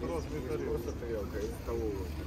Просто тарелка из столовой. На столовой.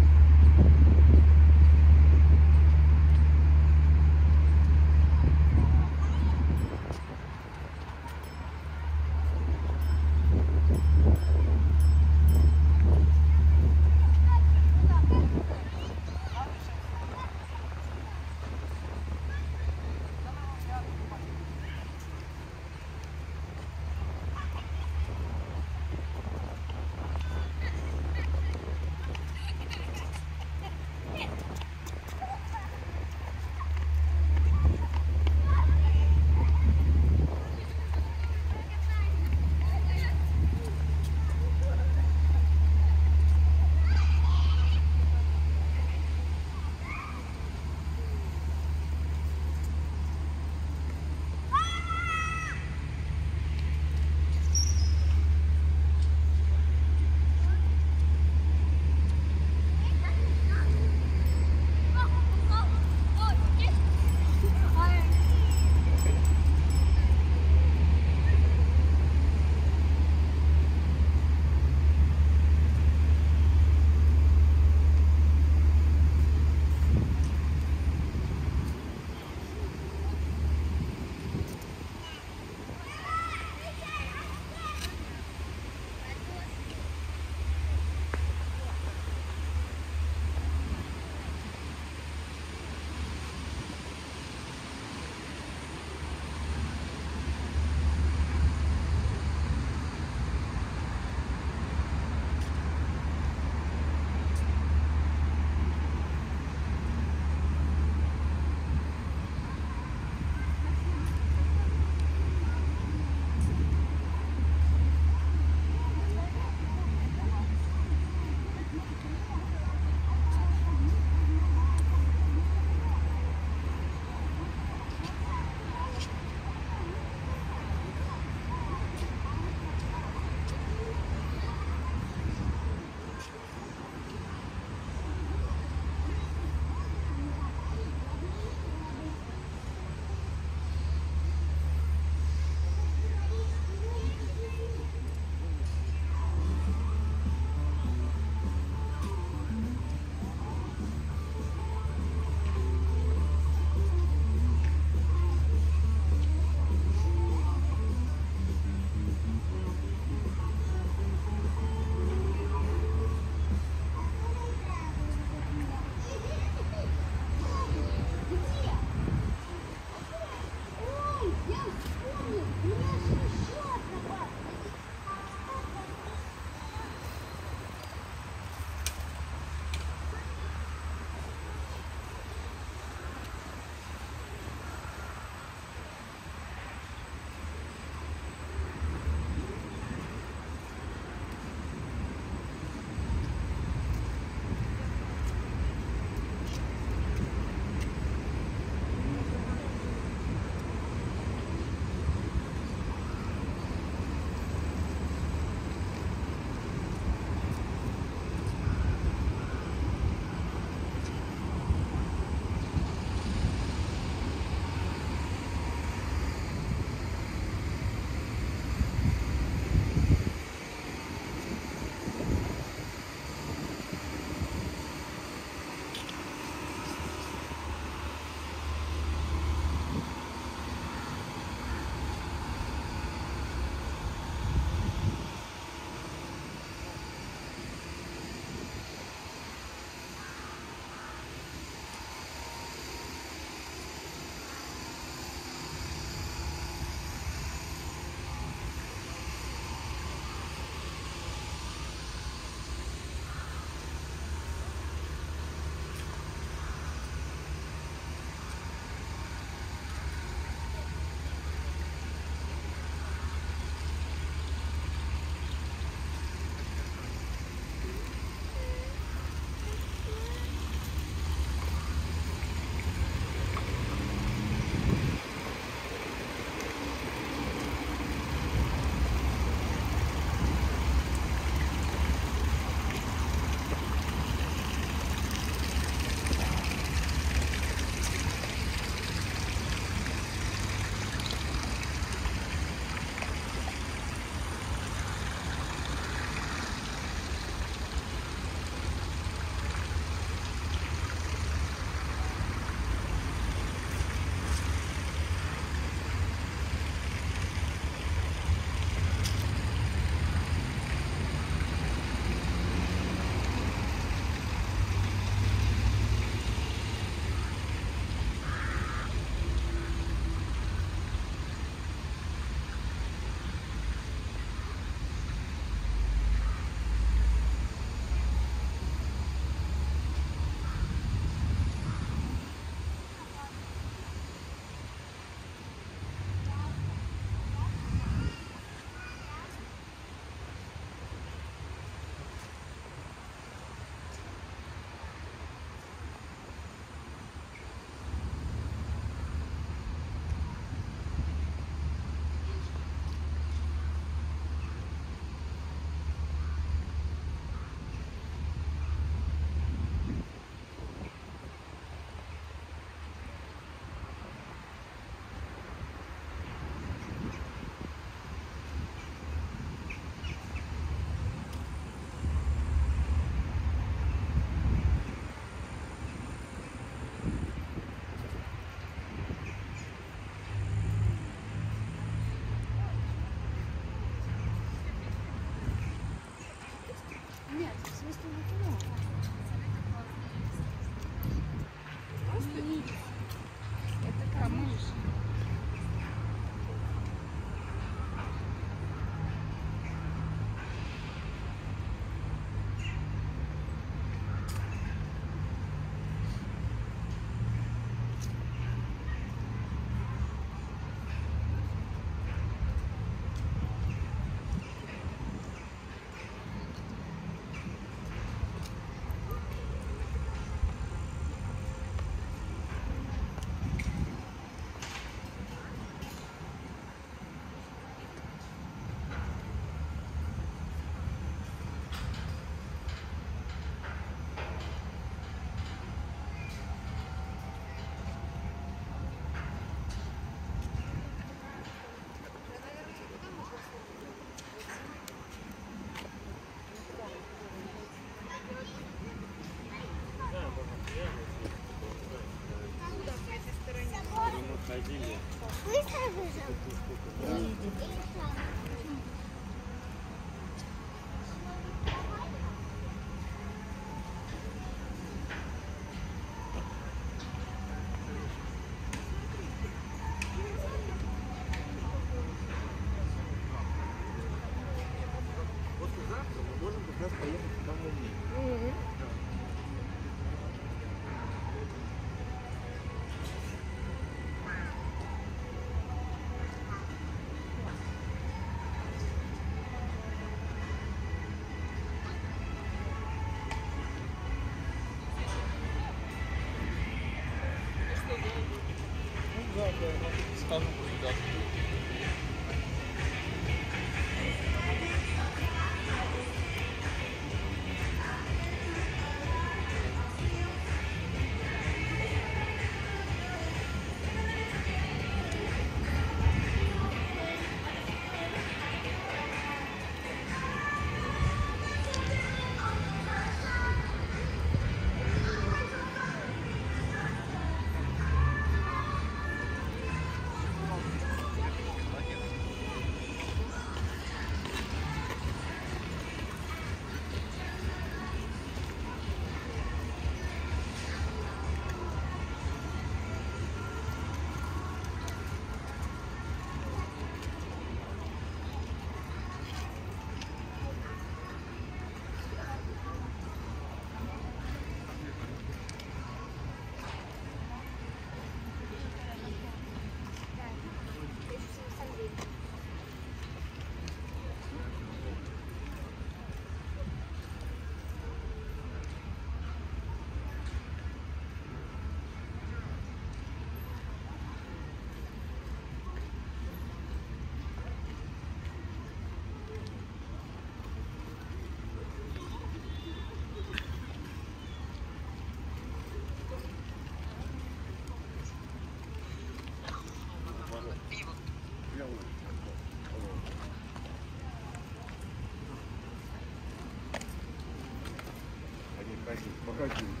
Красивые, покажи.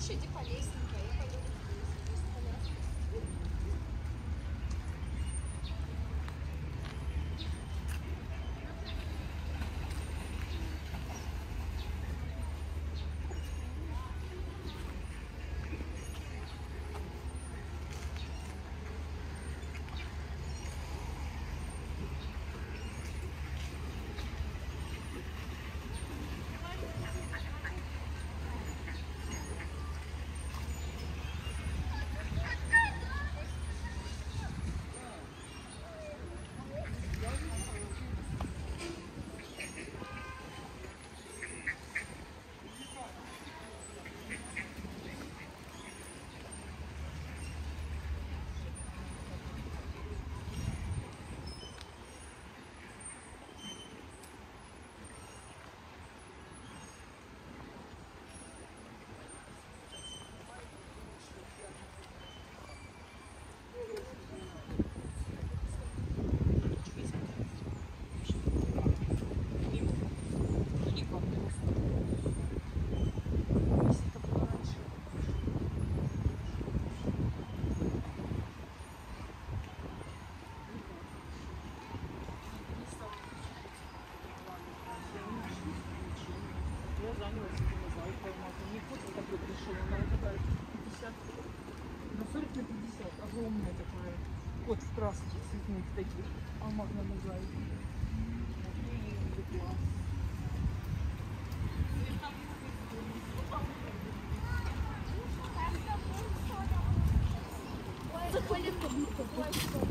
лучше иди по лестнице. красных таких. Алмазно называют. Ну, Заходит в.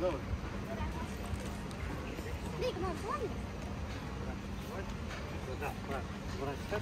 Давай. Вик, мам, помнишь? Да, правильно. Брать так,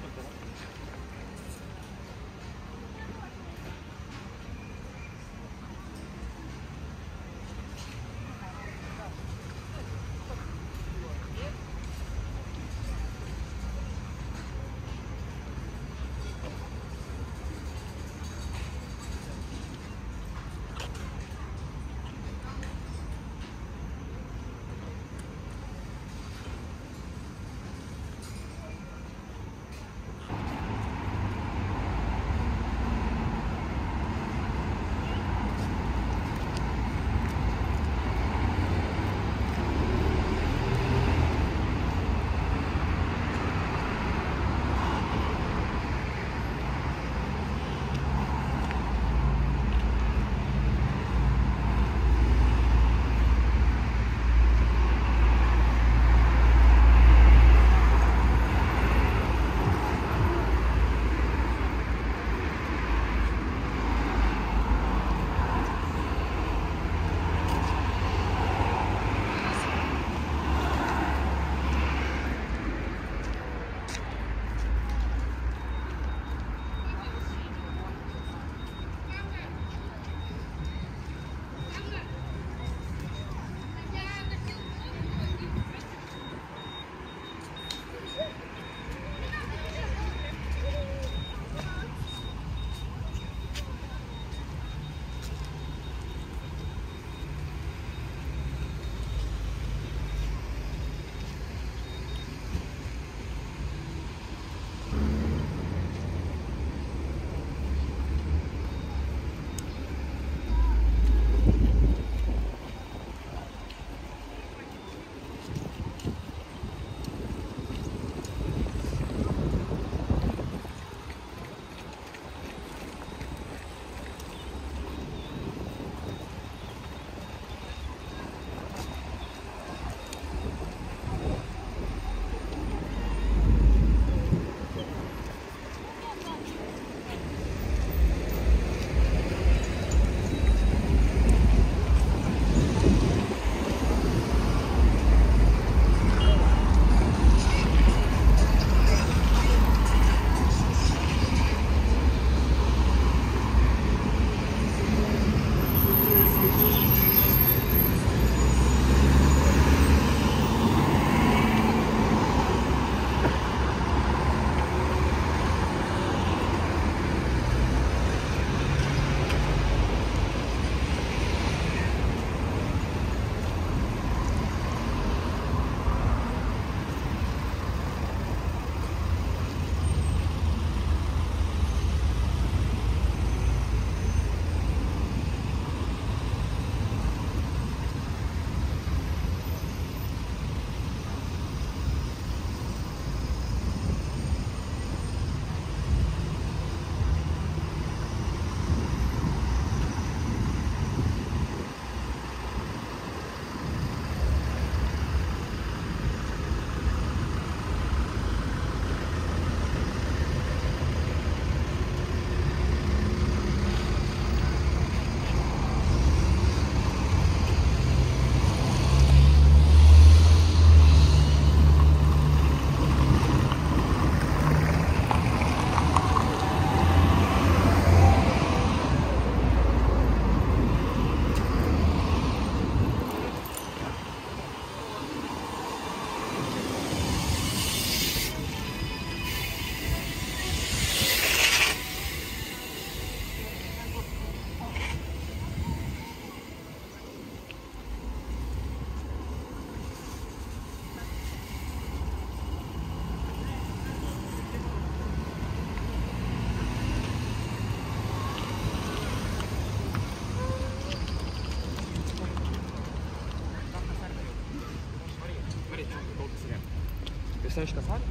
Você vai descansar?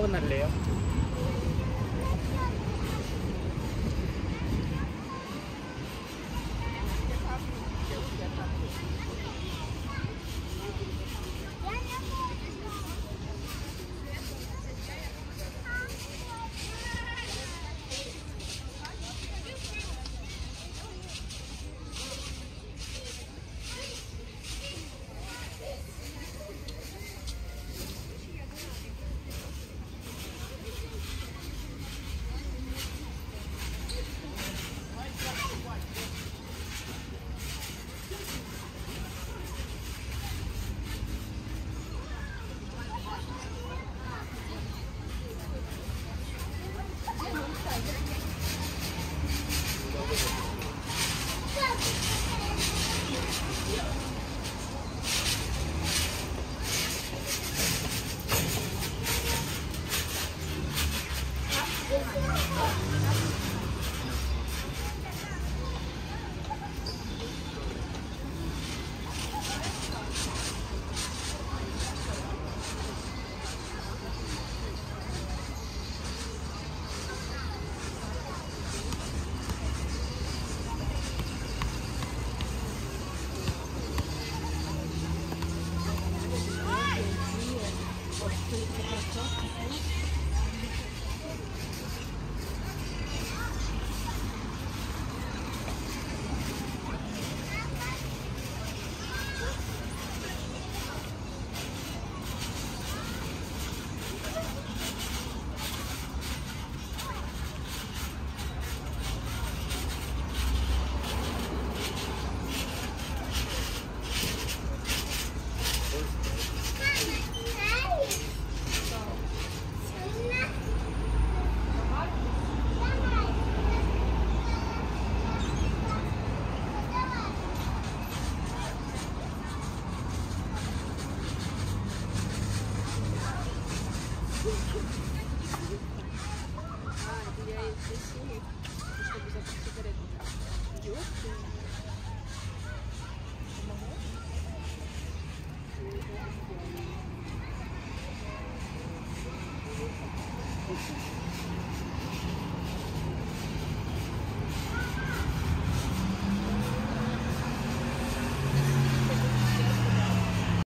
ಯಾವನಲ್ಲಿ